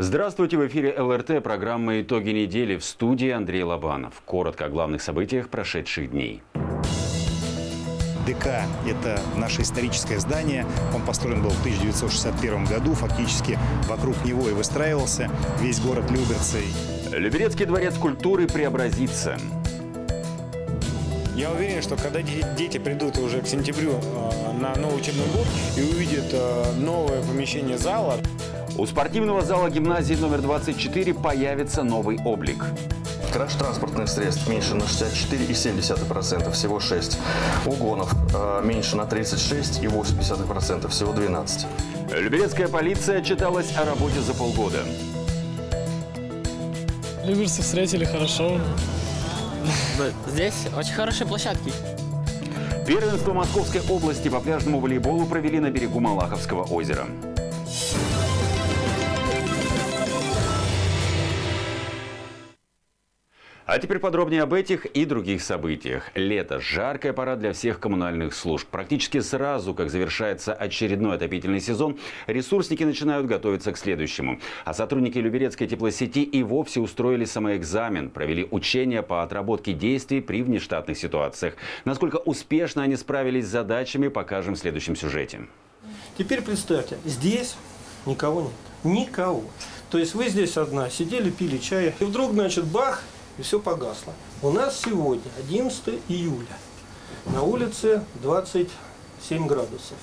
Здравствуйте, в эфире ЛРТ, программа «Итоги недели» в студии Андрей Лобанов. Коротко о главных событиях прошедших дней. ДК – это наше историческое здание. Он построен был в 1961 году. Фактически вокруг него и выстраивался весь город Люберцы. Люберецкий дворец культуры преобразится. Я уверен, что когда дети придут уже к сентябрю э, на новый учебный год и увидят э, новое помещение зала, у спортивного зала гимназии номер 24 появится новый облик. Краж транспортных средств меньше на 64,7%, всего 6. Угонов э, меньше на 36,8%, всего 12. Люберецкая полиция отчиталась о работе за полгода. Люберцы встретили хорошо. Здесь очень хорошие площадки. Первенство Московской области по пляжному волейболу провели на берегу Малаховского озера. А теперь подробнее об этих и других событиях. Лето – жаркая пора для всех коммунальных служб. Практически сразу, как завершается очередной отопительный сезон, ресурсники начинают готовиться к следующему. А сотрудники Люберецкой теплосети и вовсе устроили самоэкзамен, провели учения по отработке действий при внештатных ситуациях. Насколько успешно они справились с задачами, покажем в следующем сюжете. Теперь представьте, здесь никого нет. Никого. То есть вы здесь одна, сидели, пили чай, и вдруг, значит, бах – и все погасло. У нас сегодня 11 июля. На улице 27 градусов.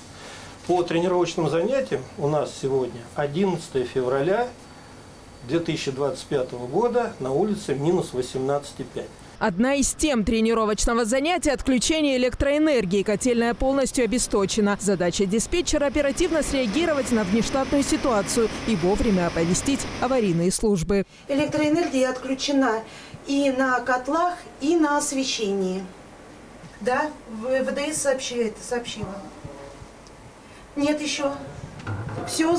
По тренировочным занятиям у нас сегодня 11 февраля 2025 года на улице минус 18,5. Одна из тем тренировочного занятия – отключение электроэнергии. Котельная полностью обесточена. Задача диспетчера – оперативно среагировать на внештатную ситуацию и вовремя оповестить аварийные службы. Электроэнергия отключена и на котлах, и на освещении. Да, ВДС сообщила, сообщила. Нет еще. Все,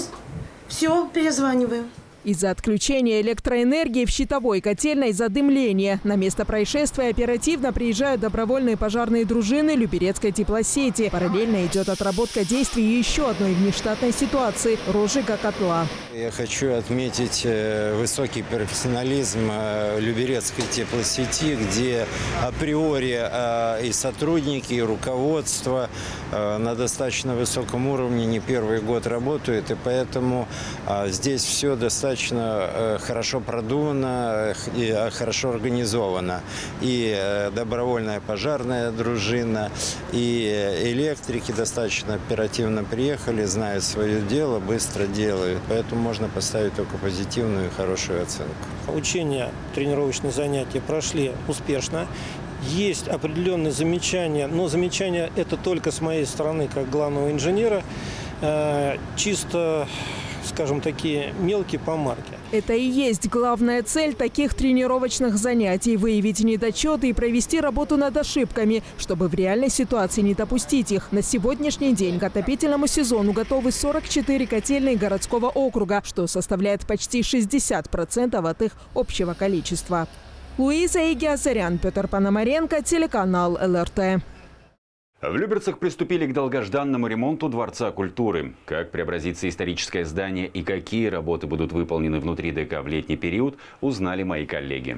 все, перезваниваю. Из-за отключения электроэнергии в щитовой котельной задымление. На место происшествия оперативно приезжают добровольные пожарные дружины Люберецкой теплосети. Параллельно идет отработка действий еще одной внештатной ситуации – розжига котла. Я хочу отметить э, высокий профессионализм э, Люберецкой теплосети, где априори э, и сотрудники, и руководство на достаточно высоком уровне не первый год работают, и поэтому здесь все достаточно достаточно э, хорошо продумано и э, хорошо организовано. И э, добровольная пожарная дружина, и электрики достаточно оперативно приехали, знают свое дело, быстро делают. Поэтому можно поставить только позитивную и хорошую оценку. Учения, тренировочные занятия прошли успешно. Есть определенные замечания, но замечания это только с моей стороны, как главного инженера. Чисто скажем, такие мелкие помарки. Это и есть главная цель таких тренировочных занятий – выявить недочеты и провести работу над ошибками, чтобы в реальной ситуации не допустить их. На сегодняшний день к отопительному сезону готовы 44 котельные городского округа, что составляет почти 60% от их общего количества. Луиза Игиазарян, Петр Пономаренко, телеканал ЛРТ. В Люберцах приступили к долгожданному ремонту Дворца культуры. Как преобразится историческое здание и какие работы будут выполнены внутри ДК в летний период, узнали мои коллеги.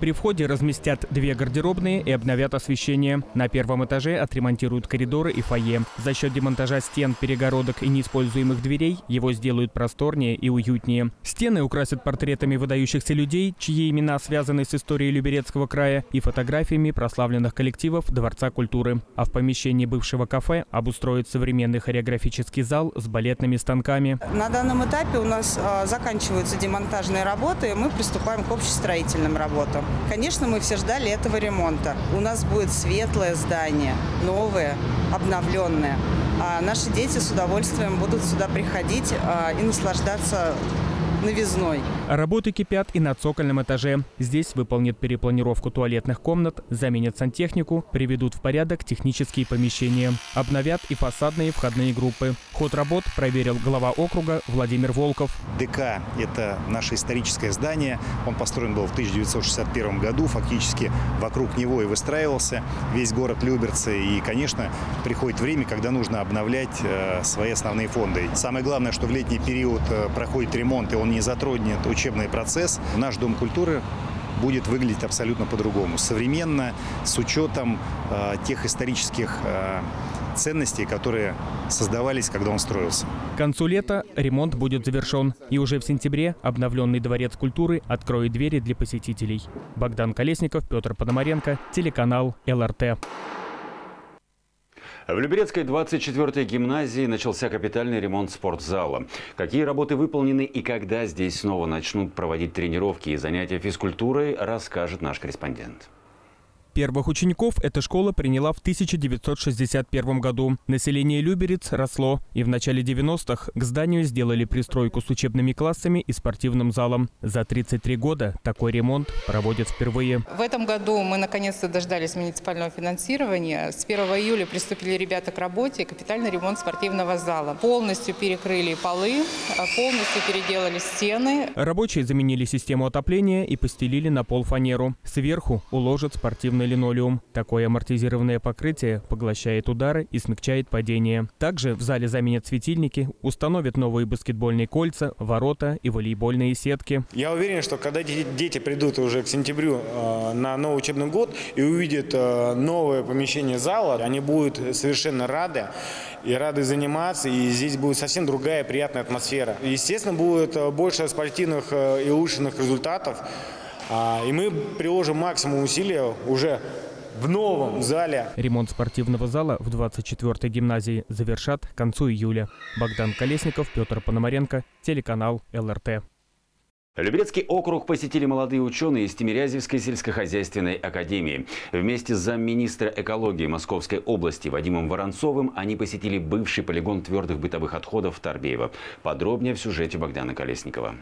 При входе разместят две гардеробные и обновят освещение. На первом этаже отремонтируют коридоры и фойе. За счет демонтажа стен, перегородок и неиспользуемых дверей его сделают просторнее и уютнее. Стены украсят портретами выдающихся людей, чьи имена связаны с историей Люберецкого края, и фотографиями прославленных коллективов Дворца культуры. А в помещении бывшего кафе обустроят современный хореографический зал с балетными станками. На данном этапе у нас а, заканчиваются демонтажные работы, и мы приступаем к общестроительным работам. Конечно, мы все ждали этого ремонта. У нас будет светлое здание, новое, обновленное. А наши дети с удовольствием будут сюда приходить а, и наслаждаться новизной. Работы кипят и на цокольном этаже. Здесь выполнят перепланировку туалетных комнат, заменят сантехнику, приведут в порядок технические помещения. Обновят и фасадные входные группы. Ход работ проверил глава округа Владимир Волков. ДК – это наше историческое здание. Он построен был в 1961 году. Фактически вокруг него и выстраивался весь город Люберцы. И, конечно, приходит время, когда нужно обновлять э, свои основные фонды. Самое главное, что в летний период э, проходит ремонт, и он не затронет учебный процесс. Наш Дом культуры будет выглядеть абсолютно по-другому. Современно, с учетом э, тех исторических э, ценностей, которые создавались, когда он строился. К концу лета ремонт будет завершен. И уже в сентябре обновленный Дворец культуры откроет двери для посетителей. Богдан Колесников, Петр Пономаренко, телеканал ЛРТ. В Люберецкой 24-й гимназии начался капитальный ремонт спортзала. Какие работы выполнены и когда здесь снова начнут проводить тренировки и занятия физкультурой, расскажет наш корреспондент. Первых учеников эта школа приняла в 1961 году. Население Люберец росло, и в начале 90-х к зданию сделали пристройку с учебными классами и спортивным залом. За 33 года такой ремонт проводят впервые. В этом году мы наконец-то дождались муниципального финансирования. С 1 июля приступили ребята к работе. Капитальный ремонт спортивного зала. Полностью перекрыли полы, полностью переделали стены. Рабочие заменили систему отопления и постелили на пол фанеру. Сверху уложат спортивный линолеум. Такое амортизированное покрытие поглощает удары и смягчает падение. Также в зале заменят светильники, установят новые баскетбольные кольца, ворота и волейбольные сетки. Я уверен, что когда дети придут уже к сентябрю э, на новый учебный год и увидят э, новое помещение зала, они будут совершенно рады и рады заниматься, и здесь будет совсем другая приятная атмосфера. Естественно, будет э, больше спортивных и улучшенных результатов, и мы приложим максимум усилия уже в новом зале. Ремонт спортивного зала в 24-й гимназии завершат к концу июля. Богдан Колесников, Петр Пономаренко, телеканал ЛРТ. Люберецкий округ посетили молодые ученые из Тимирязевской сельскохозяйственной академии. Вместе с замминистра экологии Московской области Вадимом Воронцовым они посетили бывший полигон твердых бытовых отходов Тарбеева. Подробнее в сюжете Богдана Колесникова.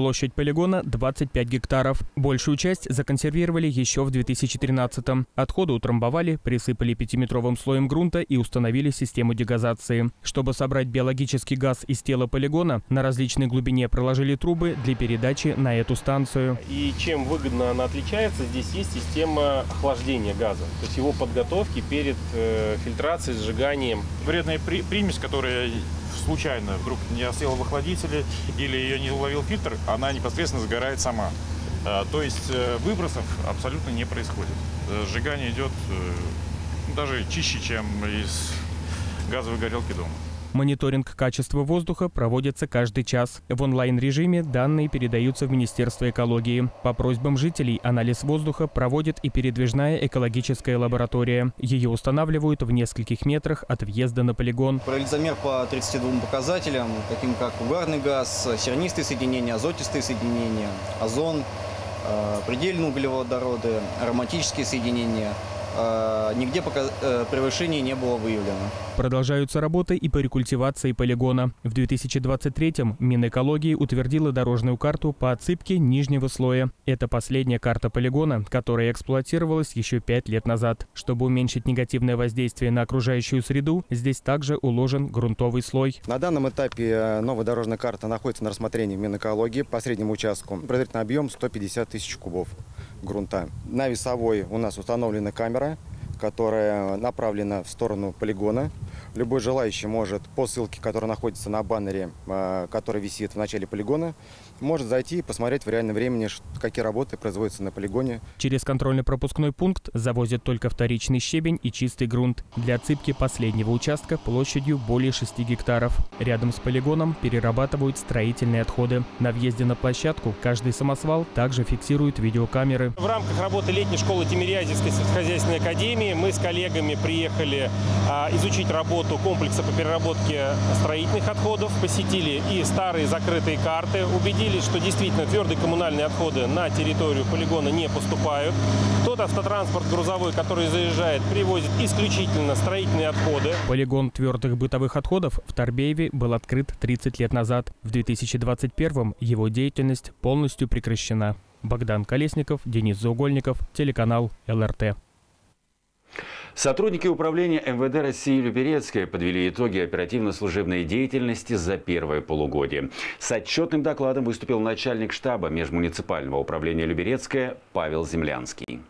Площадь полигона 25 гектаров. Большую часть законсервировали еще в 2013-м. Отходы утрамбовали, присыпали пятиметровым слоем грунта и установили систему дегазации. Чтобы собрать биологический газ из тела полигона, на различной глубине проложили трубы для передачи на эту станцию. И чем выгодно она отличается, здесь есть система охлаждения газа, то есть его подготовки перед э, фильтрацией, сжиганием. Вредная примесь, которая случайно вдруг не осела в охладителе или ее не уловил фильтр, она непосредственно сгорает сама. А, то есть э, выбросов абсолютно не происходит. Э, сжигание идет э, даже чище, чем из газовой горелки дома. Мониторинг качества воздуха проводится каждый час. В онлайн-режиме данные передаются в Министерство экологии. По просьбам жителей анализ воздуха проводит и передвижная экологическая лаборатория. Ее устанавливают в нескольких метрах от въезда на полигон. Провели замер по 32 показателям, таким как угарный газ, сернистые соединения, азотистые соединения, озон, э, предельные углеводороды, ароматические соединения – нигде пока э, превышений не было выявлено. Продолжаются работы и по рекультивации полигона. В 2023-м Минэкологии утвердила дорожную карту по отсыпке нижнего слоя. Это последняя карта полигона, которая эксплуатировалась еще пять лет назад. Чтобы уменьшить негативное воздействие на окружающую среду, здесь также уложен грунтовый слой. На данном этапе э, новая дорожная карта находится на рассмотрении в Минэкологии по среднему участку. Предварительный объем 150 тысяч кубов грунта. На весовой у нас установлена камера, которая направлена в сторону полигона. Любой желающий может по ссылке, которая находится на баннере, э, который висит в начале полигона, может зайти и посмотреть в реальном времени, какие работы производятся на полигоне. Через контрольно-пропускной пункт завозят только вторичный щебень и чистый грунт. Для отсыпки последнего участка площадью более 6 гектаров. Рядом с полигоном перерабатывают строительные отходы. На въезде на площадку каждый самосвал также фиксирует видеокамеры. В рамках работы летней школы Тимирязевской сельскохозяйственной академии мы с коллегами приехали а, изучить работу комплекса по переработке строительных отходов, посетили и старые закрытые карты, убедились убедились, что действительно твердые коммунальные отходы на территорию полигона не поступают. Тот автотранспорт грузовой, который заезжает, привозит исключительно строительные отходы. Полигон твердых бытовых отходов в Торбееве был открыт 30 лет назад. В 2021 его деятельность полностью прекращена. Богдан Колесников, Денис Заугольников, телеканал ЛРТ. Сотрудники управления МВД России Люберецкой подвели итоги оперативно-служебной деятельности за первое полугодие. С отчетным докладом выступил начальник штаба межмуниципального управления Люберецкая Павел Землянский.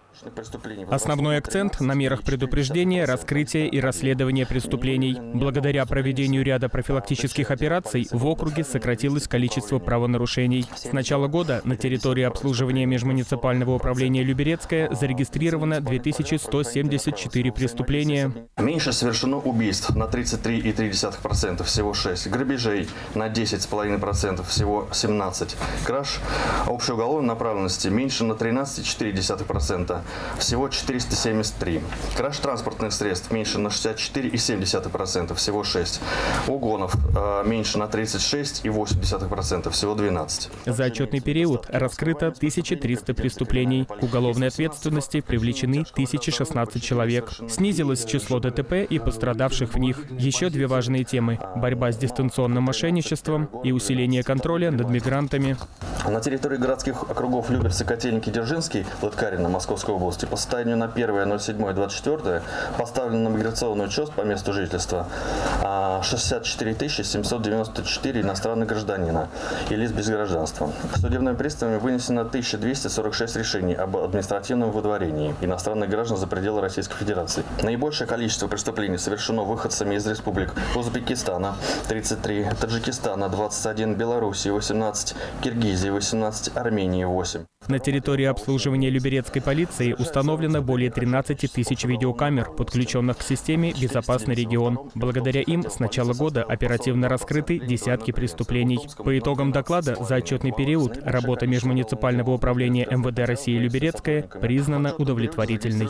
Основной акцент на мерах предупреждения, раскрытия и расследования преступлений. Благодаря проведению ряда профилактических операций в округе сократилось количество правонарушений. С начала года на территории обслуживания межмуниципального управления Люберецкая зарегистрировано 2174 преступления. Меньше совершено убийств на 33,3%, всего 6. Грабежей на 10,5%, всего 17. Краж общей уголовной направленности меньше на 13,4%, всего 473. Краж транспортных средств меньше на 64,7%, всего 6. Угонов э, меньше на 36,8%, всего 12. За отчетный период раскрыто 1300 преступлений. К уголовной ответственности привлечены 1016 человек. Снизилось число ДТП и пострадавших в них. Еще две важные темы – борьба с дистанционным мошенничеством и усиление контроля над мигрантами. На территории городских округов Люберцы, Котельники, Дзержинский, Лыткарина, Московской области по состоянию на 1.07.24 поставлено на миграционный учет по месту жительства 64 а, 794 иностранных гражданина и лиц без гражданства. Судебными приставами вынесено 1246 решений об административном выдворении иностранных граждан за пределы Российской Федерации. Наибольшее количество преступлений совершено выходцами из республик Узбекистана 33, Таджикистана 21, Белоруссии 18, Киргизии 18, Армении 8. На территории обслуживания Люберецкой полиции установлено более 13 тысяч видеокамер, подключенных к системе «Безопасный регион». Благодаря им с начала года оперативно раскрыты десятки преступлений. По итогам доклада за отчетный период работа межмуниципального управления МВД России Люберецкая признана удовлетворительной.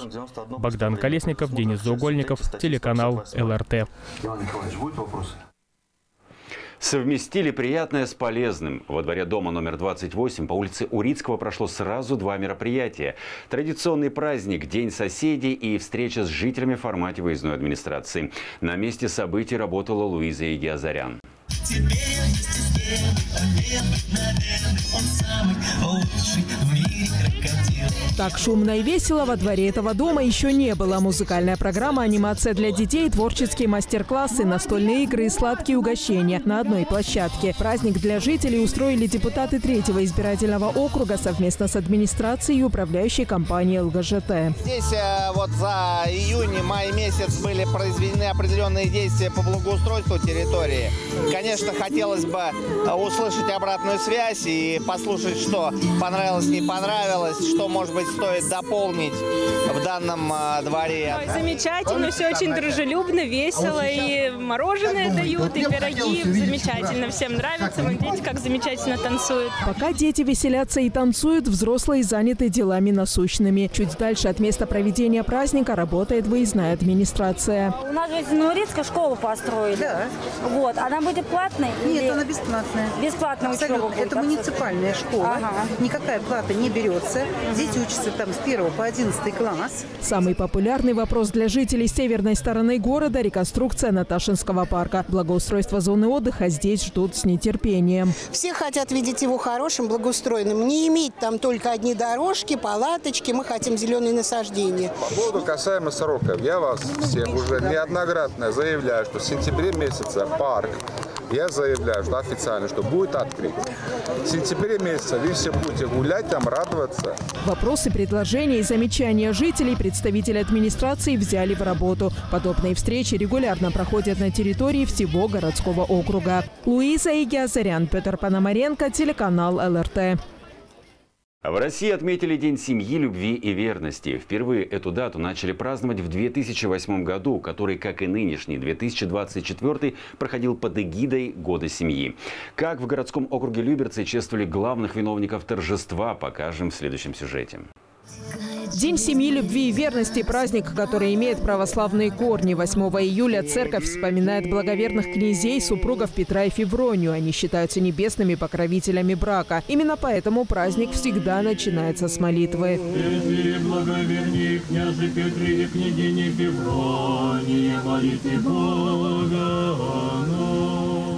Богдан Колесников, Денис Заугольников, телеканал ЛРТ. Иван Николаевич, будут вопросы? Совместили приятное с полезным. Во дворе дома номер 28 по улице Урицкого прошло сразу два мероприятия. Традиционный праздник, День соседей и встреча с жителями в формате выездной администрации. На месте событий работала Луиза Игиазарян. Теперь вместе Так шумно и весело во дворе этого дома еще не было. Музыкальная программа, анимация для детей, творческие мастер-классы, настольные игры и сладкие угощения на одной площадке. Праздник для жителей устроили депутаты третьего избирательного округа совместно с администрацией и управляющей компанией ЛГЖТ. Здесь э, вот за июнь-май месяц были произведены определенные действия по благоустройству территории. Конечно, хотелось бы э, услышать обратную связь и послушать, что понравилось, не понравилось, что, может быть, стоит дополнить в данном а, дворе. Ой, замечательно, все очень дружелюбно, весело, и мороженое дают, и пироги. Замечательно, всем нравится. Вон дети как замечательно танцуют. Пока дети веселятся и танцуют, взрослые заняты делами насущными. Чуть дальше от места проведения праздника работает выездная администрация. У нас в Нурицкой школу построили. Да. Вот. Она будет платной? Нет, или... она бесплатная. Бесплатная Абсолютно. учеба будет. Это муниципальная школа. Ага. Никакая плата не берется. Дети учатся там с 1 по 11 класс. Самый популярный вопрос для жителей северной стороны города – реконструкция Наташинского парка. Благоустройство зоны отдыха здесь ждут с нетерпением. Все хотят видеть его хорошим, благоустроенным. Не иметь там только одни дорожки, палаточки. Мы хотим зеленые насаждения. По поводу касаемо сроков. Я вас всех уже неоднократно заявляю, что в сентябре месяце парк я заявляю, что официально, что будет открыт. В сентябре месяце вы все будете гулять там, радоваться. Вопросы, предложения и замечания жителей представители администрации взяли в работу. Подобные встречи регулярно проходят на территории всего городского округа. Луиза Игиазарян, Петр Пономаренко, телеканал ЛРТ. В России отметили День семьи, любви и верности. Впервые эту дату начали праздновать в 2008 году, который, как и нынешний 2024, проходил под эгидой Года семьи. Как в городском округе Люберцы чествовали главных виновников торжества, покажем в следующем сюжете. День семьи, любви и верности – праздник, который имеет православные корни. 8 июля церковь вспоминает благоверных князей, супругов Петра и Февронию. Они считаются небесными покровителями брака. Именно поэтому праздник всегда начинается с молитвы. благоверней княже Петре и княгине Февронии, молите Бога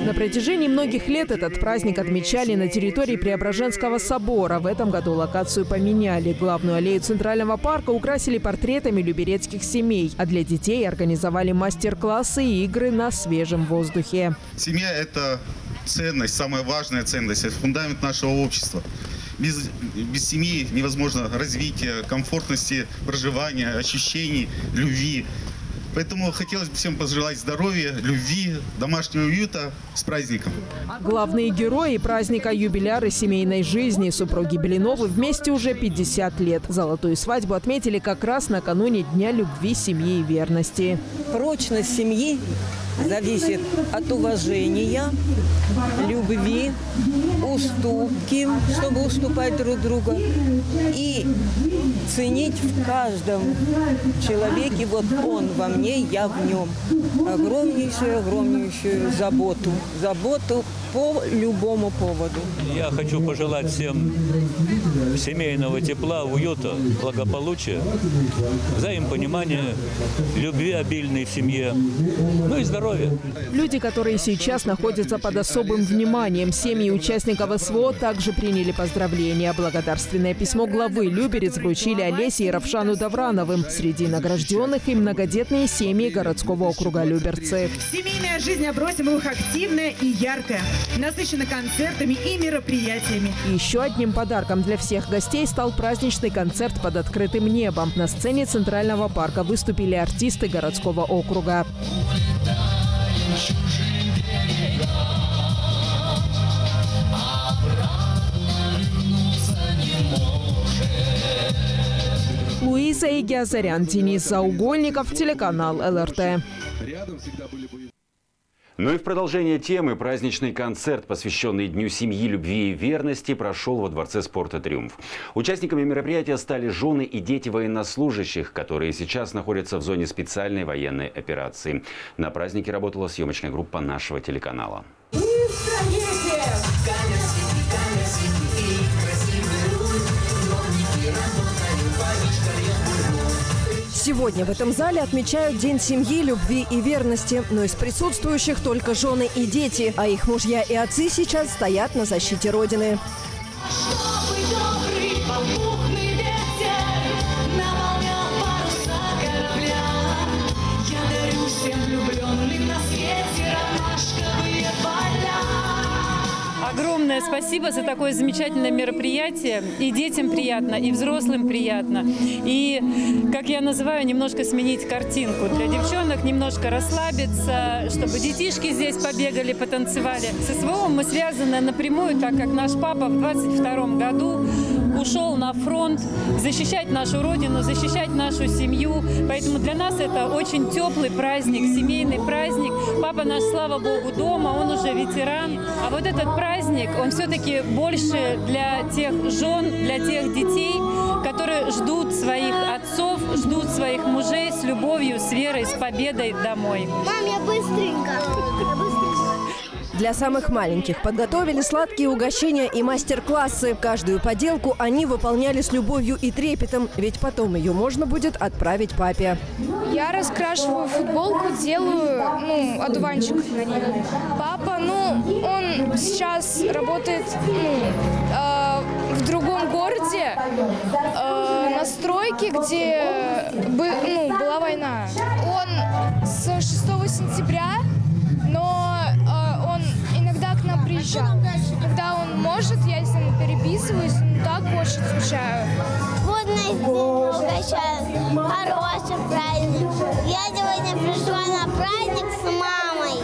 на протяжении многих лет этот праздник отмечали на территории Преображенского собора. В этом году локацию поменяли. Главную аллею Центрального парка украсили портретами люберецких семей. А для детей организовали мастер-классы и игры на свежем воздухе. Семья – это ценность, самая важная ценность, это фундамент нашего общества. Без, без семьи невозможно развитие, комфортности проживания, ощущений, любви. Поэтому хотелось бы всем пожелать здоровья, любви, домашнего уюта с праздником. Главные герои праздника – юбиляры семейной жизни. Супруги Белиновы вместе уже 50 лет. Золотую свадьбу отметили как раз накануне Дня любви, семьи и верности. Прочность семьи зависит от уважения, любви, уступки, чтобы уступать друг другу, и ценить в каждом человеке, вот он во мне, я в нем, огромнейшую, огромнейшую заботу, заботу по любому поводу. Я хочу пожелать всем семейного тепла, уюта, благополучия, взаимопонимания, любви обильной в семье, ну и здоровья. Люди, которые сейчас находятся под особым вниманием, семьи участников СВО также приняли поздравления. Благодарственное письмо главы Люберец вручили Олесе и Равшану Даврановым. Среди награжденных и многодетные семьи городского округа Люберцы. Семейная жизнь Абросимовых активная и яркая насыщена концертами и мероприятиями. Еще одним подарком для всех гостей стал праздничный концерт под открытым небом. На сцене Центрального парка выступили артисты городского округа. Луиза Игиазарян, Денис Заугольников, телеканал ЛРТ. Рядом всегда были ну и в продолжение темы праздничный концерт, посвященный Дню семьи, любви и верности, прошел во Дворце спорта «Триумф». Участниками мероприятия стали жены и дети военнослужащих, которые сейчас находятся в зоне специальной военной операции. На празднике работала съемочная группа нашего телеканала. Сегодня в этом зале отмечают День семьи, любви и верности. Но из присутствующих только жены и дети, а их мужья и отцы сейчас стоят на защите Родины. Огромное спасибо за такое замечательное мероприятие. И детям приятно, и взрослым приятно. И, как я называю, немножко сменить картинку. Для девчонок немножко расслабиться, чтобы детишки здесь побегали, потанцевали. С СВО мы связаны напрямую, так как наш папа в 22 году ушел на фронт защищать нашу родину, защищать нашу семью. Поэтому для нас это очень теплый праздник, семейный праздник. Папа наш, слава богу, дома, он уже ветеран. А вот этот праздник, он все-таки больше для тех жен, для тех детей, которые ждут своих отцов, ждут своих мужей с любовью, с верой, с победой домой. Мам, я быстренько. Для самых маленьких подготовили сладкие угощения и мастер-классы. Каждую поделку они выполняли с любовью и трепетом, ведь потом ее можно будет отправить папе. Я раскрашиваю футболку, делаю ну, одуванчик на ней. Папа, ну, он сейчас работает ну, э, в другом городе, э, на стройке, где бы, ну, была война. Он с 6 сентября, но приезжал. Когда он может, я с ним переписываюсь, но так очень скучаю. Водный угощаю. Хороший праздник. Я сегодня пришла на праздник с мамой.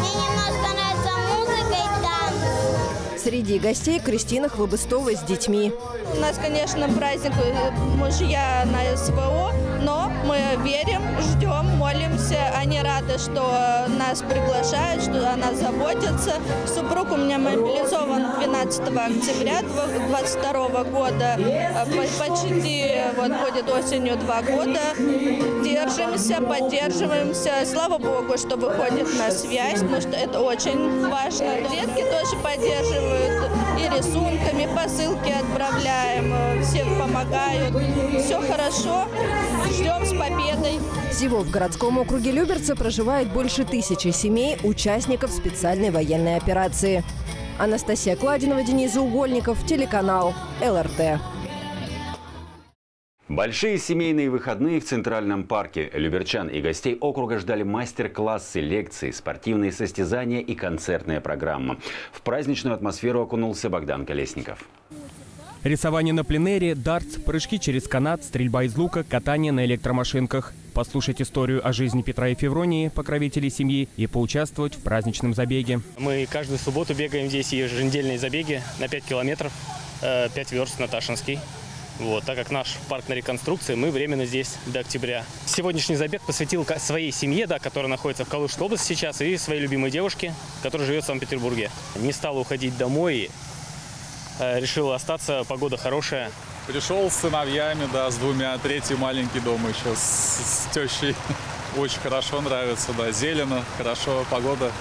Мне немножко нравится музыка и танцы. Среди гостей Кристина Хлобыстова с детьми. У нас, конечно, праздник э, мужья на СВО, но мы верим, ждем, молимся. Они рады, что нас приглашают, что о нас заботятся. Супруг у меня мобилизован 12 октября 2022 года. Почти вот будет осенью два года. Держимся, поддерживаемся. Слава Богу, что выходит на связь, потому что это очень важно. Детки тоже поддерживают и рисунками, посылки отправляем, все помогают. Все хорошо, ждем с победой. Всего в городском округе Люберца проживает больше тысячи семей, участников специальной военной операции. Анастасия Кладинова, Денис Заугольников, телеканал ЛРТ. Большие семейные выходные в Центральном парке. Люберчан и гостей округа ждали мастер-классы, лекции, спортивные состязания и концертная программа. В праздничную атмосферу окунулся Богдан Колесников. Рисование на пленере, дартс, прыжки через канат, стрельба из лука, катание на электромашинках. Послушать историю о жизни Петра и Февронии, покровителей семьи, и поучаствовать в праздничном забеге. Мы каждую субботу бегаем здесь еженедельные забеги на 5 километров, 5 э, верст на Ташинский. Вот, так как наш парк на реконструкции, мы временно здесь до октября. Сегодняшний забег посвятил своей семье, да, которая находится в Калужской области сейчас, и своей любимой девушке, которая живет в Санкт-Петербурге. Не стала уходить домой, э, решила остаться, погода хорошая. Пришел с сыновьями, да, с двумя, третий маленький дома еще с, с тещей. Очень хорошо нравится, да, зелено, хорошо, погода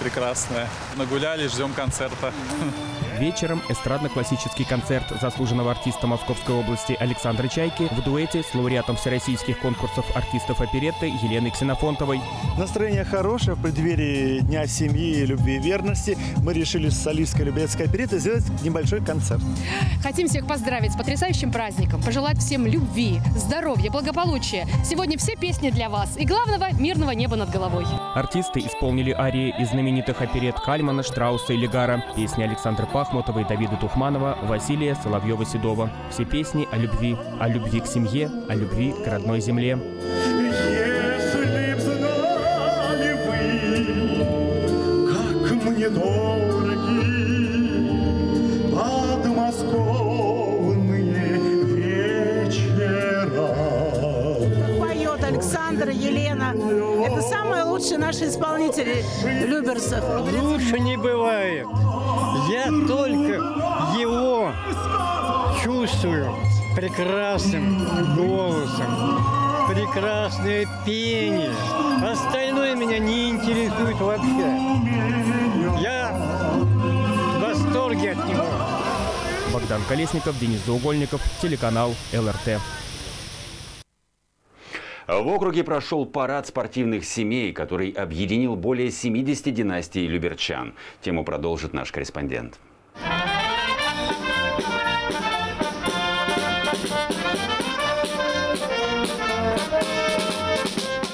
прекрасная. Нагулялись, ждем концерта. Вечером эстрадно-классический концерт заслуженного артиста Московской области Александра Чайки в дуэте с лауреатом всероссийских конкурсов артистов оперетты Еленой Ксенофонтовой. Настроение хорошее. В преддверии Дня семьи, любви и верности мы решили с солисткой Любецкой оперетты сделать небольшой концерт. Хотим всех поздравить с потрясающим праздником, пожелать всем любви, здоровья, благополучия. Сегодня все песни для вас и главного – мирного неба над головой. Артисты исполнили арии из знаменитых оперет Кальмана, Штрауса и Легара, песни Александра Павлова, Ахмутовой, Давида Тухманова, Василия Соловьева-Седова. Все песни о любви, о любви к семье, о любви к родной земле. Если б знали вы, как мне дороги подмосковные вечера. Поет Александр, Елена. Это самые лучшие наши исполнители Люберцев. Лучше не бывает. Я только его чувствую прекрасным голосом, прекрасное пение. Остальное меня не интересует вообще. Я в восторге от него. Богдан Колесников, Денис Заугольников, телеканал ЛРТ. В округе прошел парад спортивных семей, который объединил более 70 династий люберчан. Тему продолжит наш корреспондент.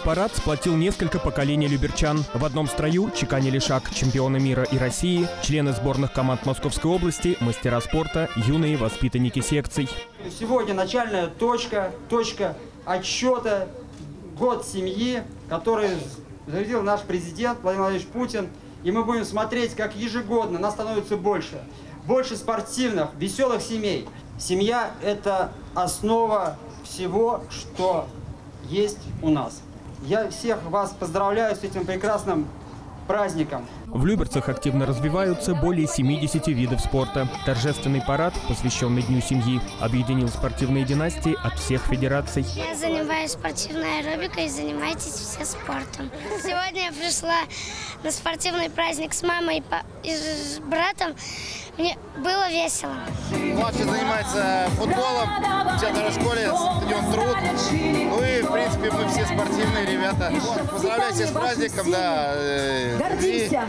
Парад сплотил несколько поколений люберчан. В одном строю чеканили шаг чемпионы мира и России, члены сборных команд Московской области, мастера спорта, юные воспитанники секций. Сегодня начальная точка, точка отчета, год семьи, который заявил наш президент Владимир Владимирович Путин. И мы будем смотреть, как ежегодно нас становится больше. Больше спортивных, веселых семей. Семья – это основа всего, что есть у нас. Я всех вас поздравляю с этим прекрасным праздником. В Люберцах активно развиваются более 70 видов спорта. Торжественный парад, посвященный Дню семьи, объединил спортивные династии от всех федераций. Я занимаюсь спортивной аэробикой, занимайтесь все спортом. Сегодня я пришла на спортивный праздник с мамой и с братом. Мне было весело. Младший занимается футболом в театре школе, стадион Труд. Ну и, в принципе, мы все спортивные ребята. Поздравляю всех с праздником, да.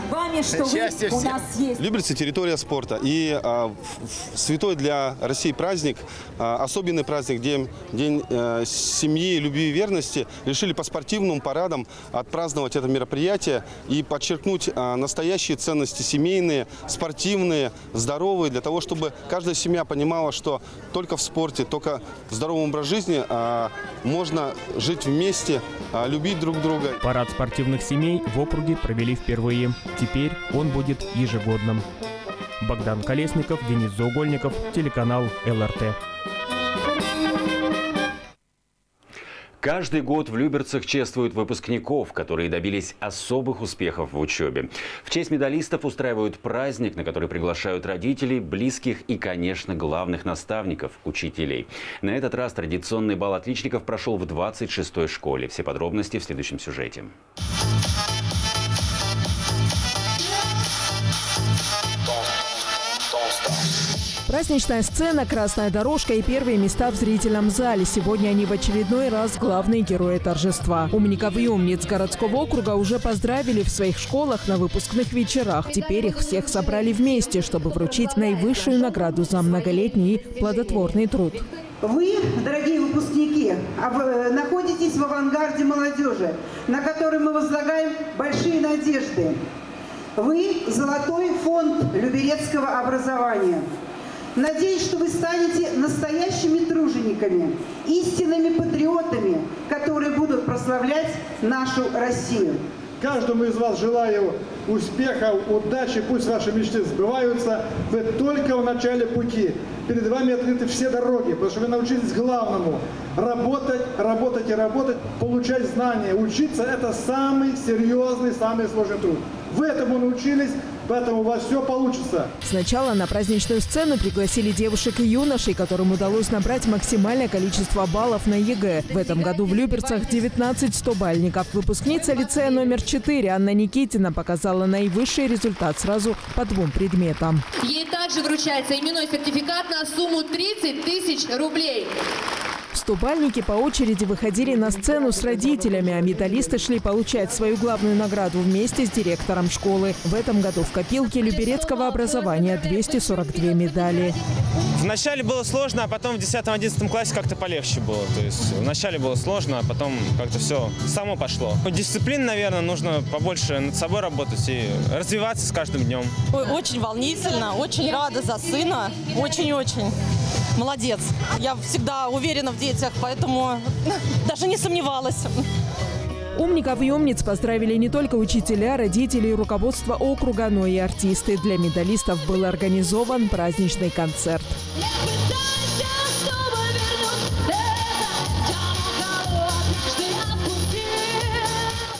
Э, Вами, что вы у нас есть. Люберцы – территория спорта. И а, святой для России праздник, а, особенный праздник, День, день а, семьи, любви и верности, решили по спортивным парадам отпраздновать это мероприятие и подчеркнуть а, настоящие ценности семейные, спортивные, здоровые, для того, чтобы каждая семья понимала, что только в спорте, только в здоровом образе жизни а, можно жить вместе, а, любить друг друга. Парад спортивных семей в округе провели впервые. Теперь он будет ежегодным. Богдан Колесников, Денис Заугольников, телеканал ЛРТ. Каждый год в Люберцах чествуют выпускников, которые добились особых успехов в учебе. В честь медалистов устраивают праздник, на который приглашают родителей, близких и, конечно, главных наставников, учителей. На этот раз традиционный бал отличников прошел в 26-й школе. Все подробности в следующем сюжете. Праздничная сцена, красная дорожка и первые места в зрительном зале. Сегодня они в очередной раз главные герои торжества. Умников и умниц городского округа уже поздравили в своих школах на выпускных вечерах. Теперь их всех собрали вместе, чтобы вручить наивысшую награду за многолетний плодотворный труд. Вы, дорогие выпускники, э, находитесь в авангарде молодежи, на которой мы возлагаем большие надежды. Вы – золотой фонд люберецкого образования – Надеюсь, что вы станете настоящими тружениками, истинными патриотами, которые будут прославлять нашу Россию. Каждому из вас желаю успеха, удачи, пусть ваши мечты сбываются. Вы только в начале пути. Перед вами открыты все дороги, потому что вы научились главному – работать, работать и работать, получать знания. Учиться – это самый серьезный, самый сложный труд. Вы этому научились, Поэтому у вас все получится. Сначала на праздничную сцену пригласили девушек и юношей, которым удалось набрать максимальное количество баллов на ЕГЭ. В этом году в Люберцах 19 100-бальников. Выпускница лицея номер 4 Анна Никитина показала наивысший результат сразу по двум предметам. Ей также вручается именной сертификат на сумму 30 тысяч рублей. Стобалльники по очереди выходили на сцену с родителями, а медалисты шли получать свою главную награду вместе с директором школы. В этом году в копилке люберецкого образования 242 медали. Вначале было сложно, а потом в 10-11 классе как-то полегче было. То есть вначале было сложно, а потом как-то все само пошло. Дисциплин, наверное, нужно побольше над собой работать и развиваться с каждым днем. Очень волнительно, очень рада за сына. Очень-очень молодец. Я всегда уверена в детях, поэтому даже не сомневалась. Умников и умниц поздравили не только учителя, родители и руководство округа, но и артисты. Для медалистов был организован праздничный концерт.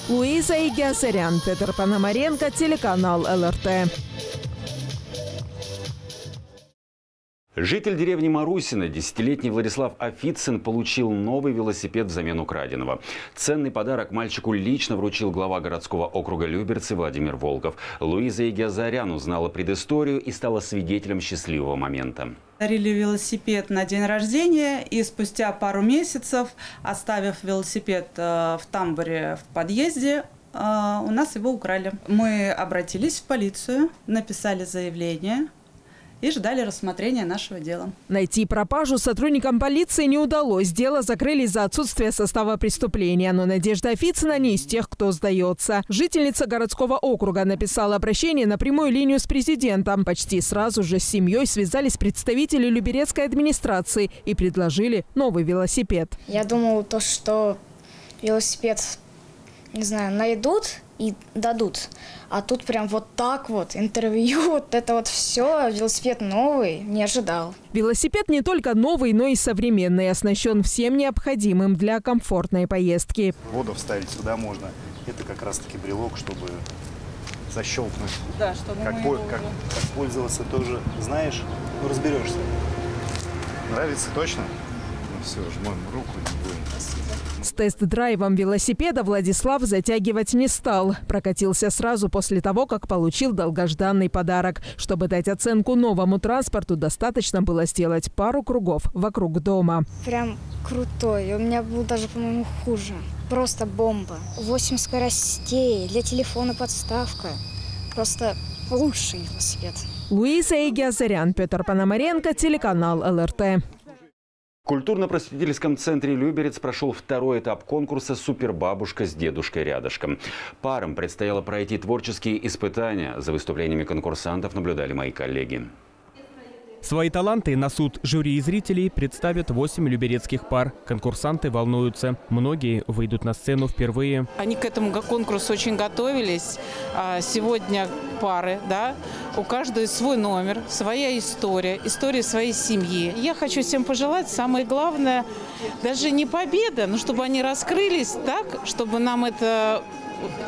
Луиза Игиасарян, Петр Пономаренко, телеканал ЛРТ. Житель деревни Марусина, десятилетний Владислав Афицин, получил новый велосипед взамен украденного. Ценный подарок мальчику лично вручил глава городского округа Люберцы Владимир Волков. Луиза Игиазарян узнала предысторию и стала свидетелем счастливого момента. Дарили велосипед на день рождения, и спустя пару месяцев, оставив велосипед э, в тамбуре в подъезде, э, у нас его украли. Мы обратились в полицию, написали заявление – и ждали рассмотрения нашего дела. Найти пропажу сотрудникам полиции не удалось. Дело закрыли из-за отсутствия состава преступления. Но Надежда Официна не из тех, кто сдается. Жительница городского округа написала обращение на прямую линию с президентом. Почти сразу же с семьей связались представители Люберецкой администрации и предложили новый велосипед. Я думала, то, что велосипед, не знаю, найдут и дадут. А тут прям вот так вот, интервью, вот это вот все, велосипед новый, не ожидал. Велосипед не только новый, но и современный, оснащен всем необходимым для комфортной поездки. Воду вставить сюда можно. Это как раз-таки брелок, чтобы защелкнуть. Да, чтобы как, по, как, как пользоваться тоже знаешь, ну разберешься. Нравится точно? Ну все, жмем руку. С тест-драйвом велосипеда Владислав затягивать не стал. Прокатился сразу после того, как получил долгожданный подарок. Чтобы дать оценку новому транспорту, достаточно было сделать пару кругов вокруг дома. Прям крутой. У меня был даже, по-моему, хуже. Просто бомба. 8 скоростей, для телефона подставка. Просто лучший велосипед. Луиза Игиазарян, Петр Пономаренко, телеканал ЛРТ. В культурно-просветительском центре «Люберец» прошел второй этап конкурса «Супербабушка с дедушкой рядышком». Парам предстояло пройти творческие испытания. За выступлениями конкурсантов наблюдали мои коллеги. Свои таланты на суд жюри и зрителей представят 8 люберецких пар. Конкурсанты волнуются. Многие выйдут на сцену впервые. Они к этому конкурсу очень готовились. А сегодня пары, да, у каждой свой номер, своя история, история своей семьи. Я хочу всем пожелать, самое главное, даже не победа, но чтобы они раскрылись так, чтобы нам это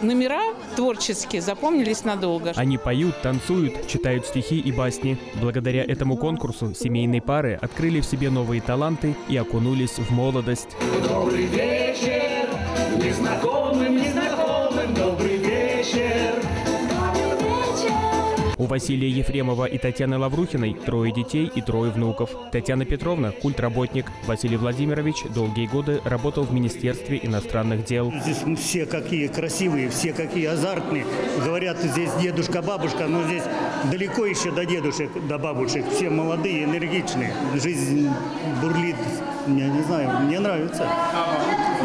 номера творческие запомнились надолго. Они поют, танцуют, читают стихи и басни. Благодаря этому конкурсу семейные пары открыли в себе новые таланты и окунулись в молодость. Добрый вечер, незнакомым, незнакомым, У Василия Ефремова и Татьяны Лаврухиной трое детей и трое внуков. Татьяна Петровна – культработник. Василий Владимирович долгие годы работал в Министерстве иностранных дел. Здесь все какие красивые, все какие азартные. Говорят, здесь дедушка, бабушка, но здесь далеко еще до дедушек, до бабушек. Все молодые, энергичные. Жизнь бурлит. Я не знаю, мне нравится.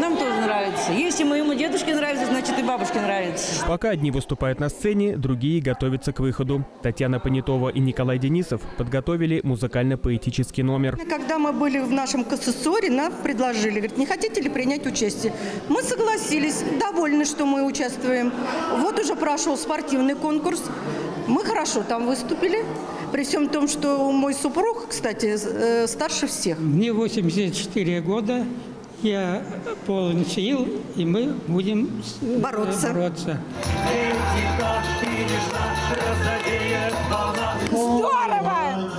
Нам тоже нравится. Если моему дедушке нравится, значит и бабушке нравится. Пока одни выступают на сцене, другие готовятся к выходу. Татьяна Понятова и Николай Денисов подготовили музыкально-поэтический номер. Когда мы были в нашем КССОРе, нам предложили, говорит, не хотите ли принять участие? Мы согласились, довольны, что мы участвуем. Вот уже прошел спортивный конкурс. Мы хорошо там выступили. При всем том, что мой супруг, кстати, э, старше всех. Мне 84 года. Я полон сил, и мы будем э, Бороться. бороться. Здорово!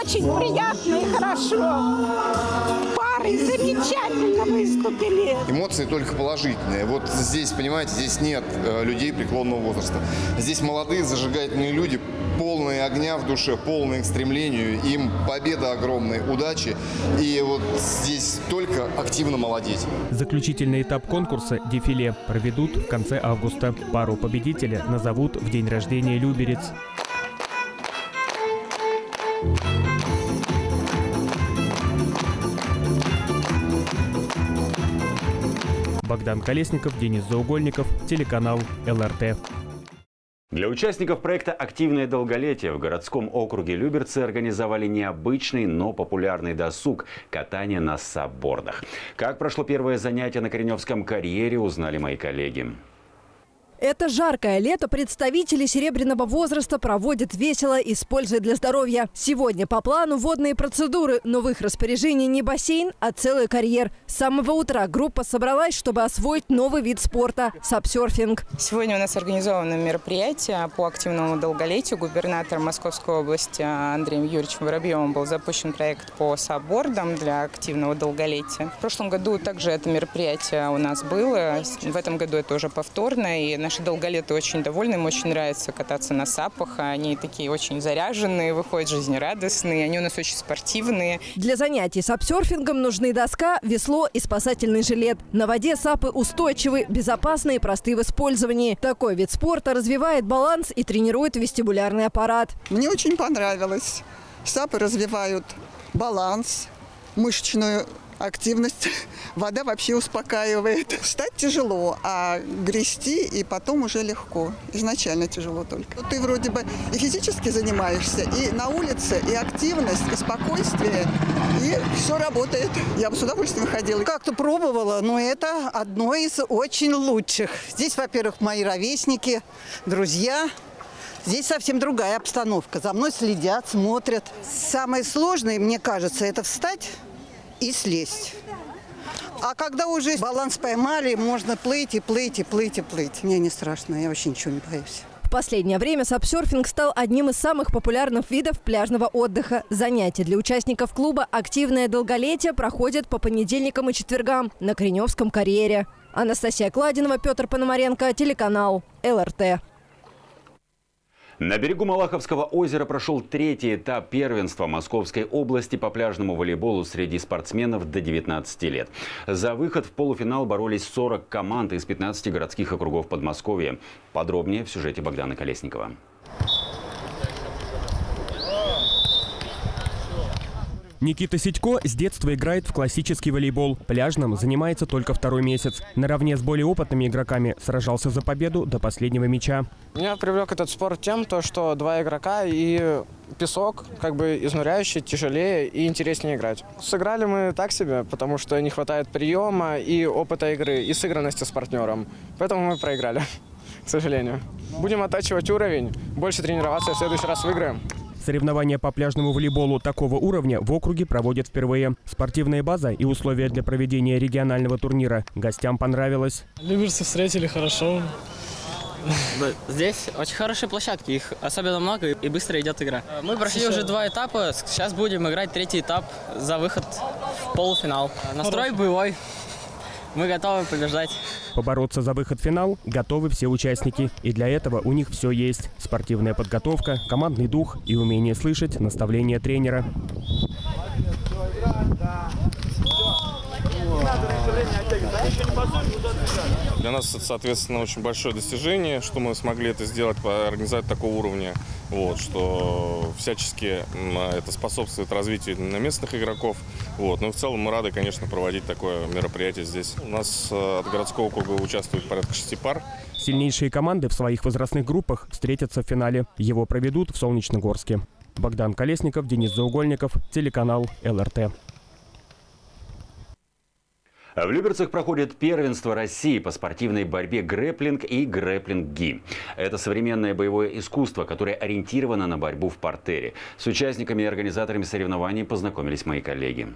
Очень приятно и хорошо. Пары замечательно выступили. Эмоции только положительные. Вот здесь, понимаете, здесь нет э, людей преклонного возраста. Здесь молодые, зажигательные люди, полные огня в душе, полные к стремлению. Им победа огромной, удачи. И вот здесь только активно молодеть. Заключительный этап конкурса «Дефиле» проведут в конце августа. Пару победителя назовут в день рождения Люберец. Богдан Колесников, Денис Заугольников, телеканал ЛРТ. Для участников проекта «Активное долголетие» в городском округе Люберцы организовали необычный, но популярный досуг – катание на саббордах. Как прошло первое занятие на Кореневском карьере, узнали мои коллеги. Это жаркое лето представители серебряного возраста проводят весело, используя для здоровья. Сегодня по плану водные процедуры, но в их распоряжении не бассейн, а целый карьер. С самого утра группа собралась, чтобы освоить новый вид спорта – сапсерфинг. Сегодня у нас организовано мероприятие по активному долголетию. Губернатор Московской области Андреем Юрьевичем Воробьевым был запущен проект по саббордам для активного долголетия. В прошлом году также это мероприятие у нас было. В этом году это уже повторно. И наши долголеты очень довольны, им очень нравится кататься на сапах. Они такие очень заряженные, выходят жизнерадостные, они у нас очень спортивные. Для занятий сапсерфингом нужны доска, весло и спасательный жилет. На воде сапы устойчивы, безопасны и просты в использовании. Такой вид спорта развивает баланс и тренирует вестибулярный аппарат. Мне очень понравилось. Сапы развивают баланс, мышечную активность. Вода вообще успокаивает. Встать тяжело, а грести и потом уже легко. Изначально тяжело только. Ты вроде бы и физически занимаешься, и на улице, и активность, и спокойствие, и все работает. Я бы с удовольствием ходила. Как-то пробовала, но это одно из очень лучших. Здесь, во-первых, мои ровесники, друзья. Здесь совсем другая обстановка. За мной следят, смотрят. Самое сложное, мне кажется, это встать и слезть. А когда уже баланс поймали, можно плыть и плыть и плыть и плыть. Мне не страшно, я вообще ничего не боюсь. В последнее время сапсерфинг стал одним из самых популярных видов пляжного отдыха. Занятия для участников клуба «Активное долголетие» проходят по понедельникам и четвергам на Кореневском карьере. Анастасия Кладинова, Петр Пономаренко, телеканал ЛРТ. На берегу Малаховского озера прошел третий этап первенства Московской области по пляжному волейболу среди спортсменов до 19 лет. За выход в полуфинал боролись 40 команд из 15 городских округов Подмосковья. Подробнее в сюжете Богдана Колесникова. Никита Сидько с детства играет в классический волейбол. Пляжным занимается только второй месяц. Наравне с более опытными игроками сражался за победу до последнего мяча. Меня привлек этот спорт тем, то, что два игрока и песок как бы изнуряющий, тяжелее и интереснее играть. Сыграли мы так себе, потому что не хватает приема и опыта игры, и сыгранности с партнером. Поэтому мы проиграли, к сожалению. Будем оттачивать уровень, больше тренироваться, в следующий раз выиграем. Соревнования по пляжному волейболу такого уровня в округе проводят впервые. Спортивная база и условия для проведения регионального турнира гостям понравилось. Люберцы встретили хорошо. Здесь очень хорошие площадки, их особенно много и быстро идет игра. Мы прошли уже два этапа, сейчас будем играть третий этап за выход в полуфинал. Настрой боевой, мы готовы побеждать. Побороться за выход в финал готовы все участники. И для этого у них все есть. Спортивная подготовка, командный дух и умение слышать наставления тренера. Для нас это, соответственно, очень большое достижение, что мы смогли это сделать, организовать такого уровня, вот, что всячески это способствует развитию на местных игроков. Вот. Но в целом мы рады, конечно, проводить такое мероприятие здесь. У нас э, от городского округа участвует порядка шести пар. Сильнейшие команды в своих возрастных группах встретятся в финале. Его проведут в Солнечногорске. Богдан Колесников, Денис Заугольников, телеканал ЛРТ. В Люберцах проходит первенство России по спортивной борьбе грэплинг и грэплинг-ги. Это современное боевое искусство, которое ориентировано на борьбу в портере. С участниками и организаторами соревнований познакомились мои коллеги.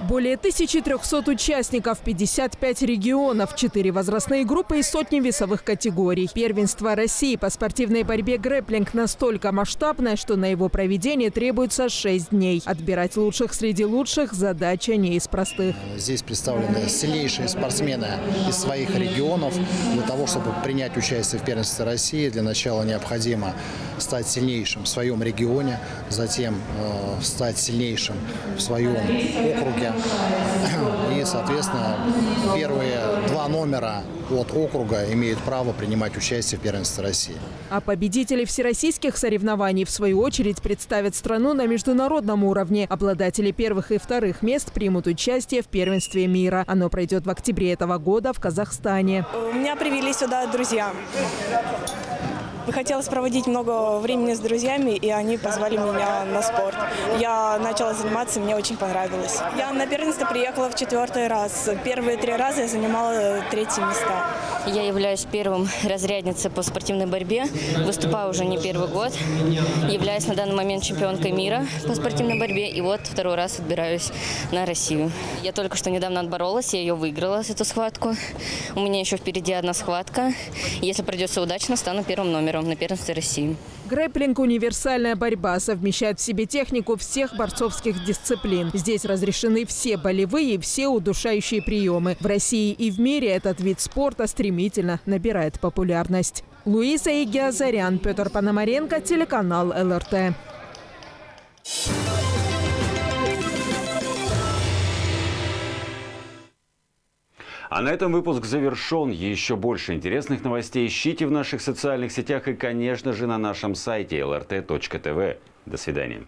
Более 1300 участников, 55 регионов, 4 возрастные группы и сотни весовых категорий. Первенство России по спортивной борьбе грэплинг настолько масштабное, что на его проведение требуется 6 дней. Отбирать лучших среди лучших – задача не из простых. Здесь представлены сильнейшие спортсмены из своих регионов. Для того, чтобы принять участие в первенстве России, для начала необходимо стать сильнейшим в своем регионе, затем э, стать сильнейшим в своем округе, и, соответственно, первые два номера от округа имеют право принимать участие в первенстве России. А победители всероссийских соревнований, в свою очередь, представят страну на международном уровне. Обладатели первых и вторых мест примут участие в первенстве мира. Оно пройдет в октябре этого года в Казахстане. Меня привели сюда друзья. Хотелось проводить много времени с друзьями, и они позвали меня на спорт. Я начала заниматься, мне очень понравилось. Я на первенство приехала в четвертый раз. Первые три раза я занимала третье места. Я являюсь первым разрядницей по спортивной борьбе. Выступаю уже не первый год. Являюсь на данный момент чемпионкой мира по спортивной борьбе. И вот второй раз отбираюсь на Россию. Я только что недавно отборолась, я ее выиграла, эту схватку. У меня еще впереди одна схватка. Если придется удачно, стану первым номером на первенстве России. Грэпплинг – универсальная борьба, совмещает в себе технику всех борцовских дисциплин. Здесь разрешены все болевые и все удушающие приемы. В России и в мире этот вид спорта стремительно набирает популярность. Луиза Игиазарян, Петр Пономаренко, телеканал ЛРТ. А на этом выпуск завершен. Еще больше интересных новостей ищите в наших социальных сетях и, конечно же, на нашем сайте lrt.tv. До свидания.